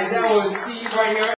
Isaiah with Steve right here.